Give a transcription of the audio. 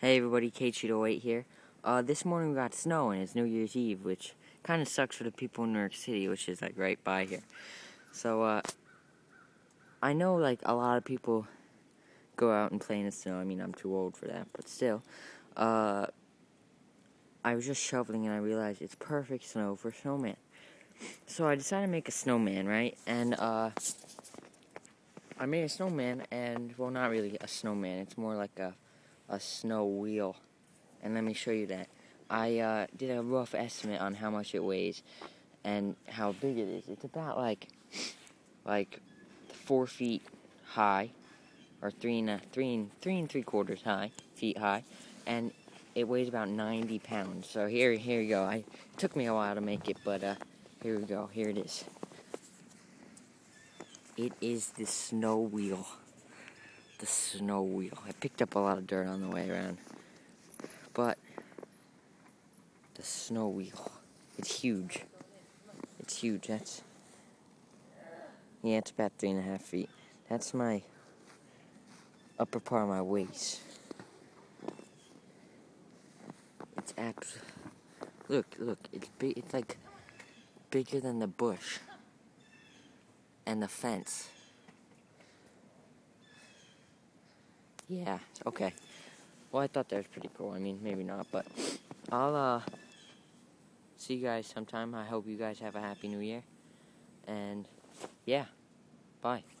Hey everybody, K8 here. Uh, this morning we got snow and it's New Year's Eve, which kind of sucks for the people in New York City, which is like right by here. So, uh, I know like a lot of people go out and play in the snow. I mean, I'm too old for that, but still. Uh, I was just shoveling and I realized it's perfect snow for snowman. So I decided to make a snowman, right? And, uh, I made a snowman and, well, not really a snowman. It's more like a a snow wheel. And let me show you that. I uh, did a rough estimate on how much it weighs and how big it is. It's about like like four feet high, or three and a, three and three and three quarters high feet high, and it weighs about 90 pounds. So here here you go. I, it took me a while to make it, but uh, here we go. Here it is. It is the snow wheel the snow wheel. I picked up a lot of dirt on the way around. But the snow wheel. It's huge. It's huge. That's yeah, it's about three and a half feet. That's my upper part of my waist. It's abs. Look, look. It's big. It's like bigger than the bush and the fence. Yeah, okay. Well, I thought that was pretty cool. I mean, maybe not, but I'll uh see you guys sometime. I hope you guys have a happy new year. And yeah, bye.